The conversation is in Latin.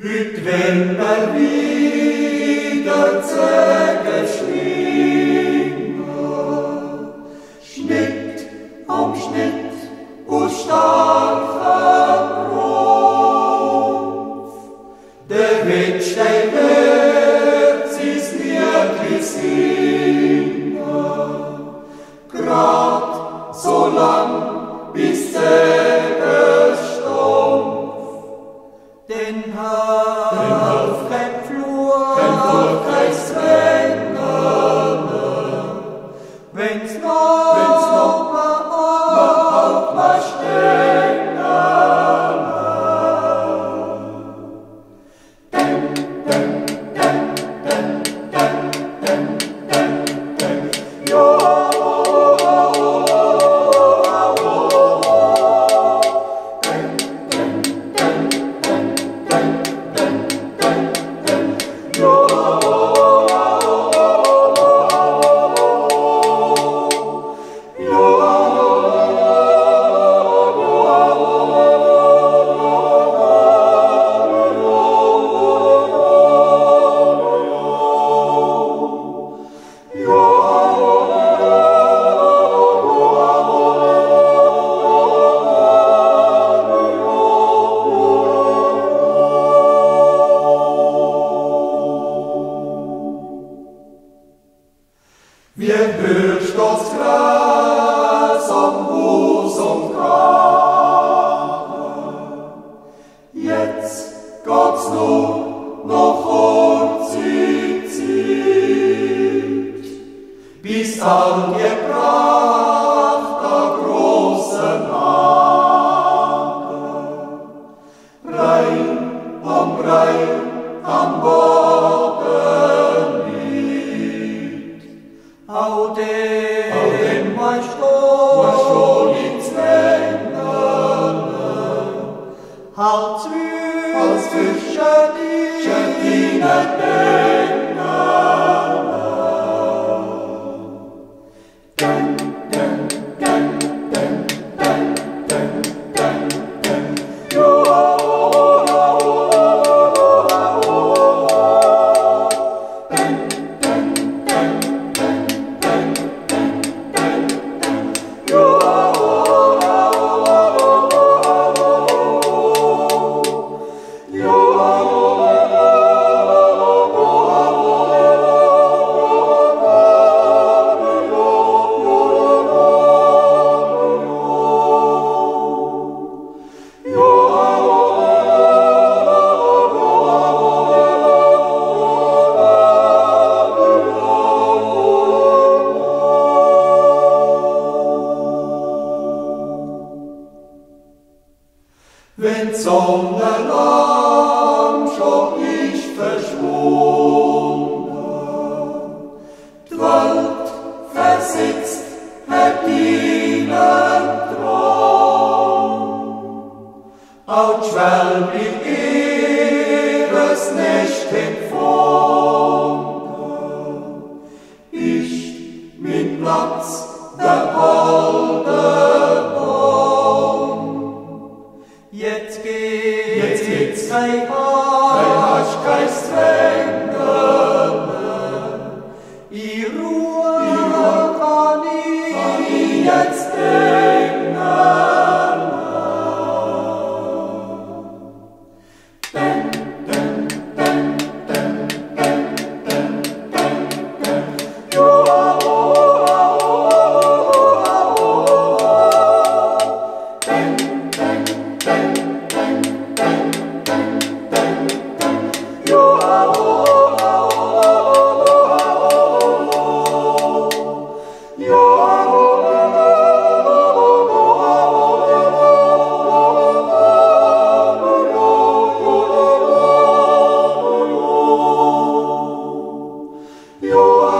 Hüt, wenn mal wieder Zögel schwingen, Schnitt um Schnitt wenn's noch sanctae practa grossa nata. Rein, rein, am boten mit, au dem Beistol, Halt's mir, halt's mir, schädig, schädig, wenn sonderlang schon nicht verschwunden, dwalt versitzt You are.